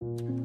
you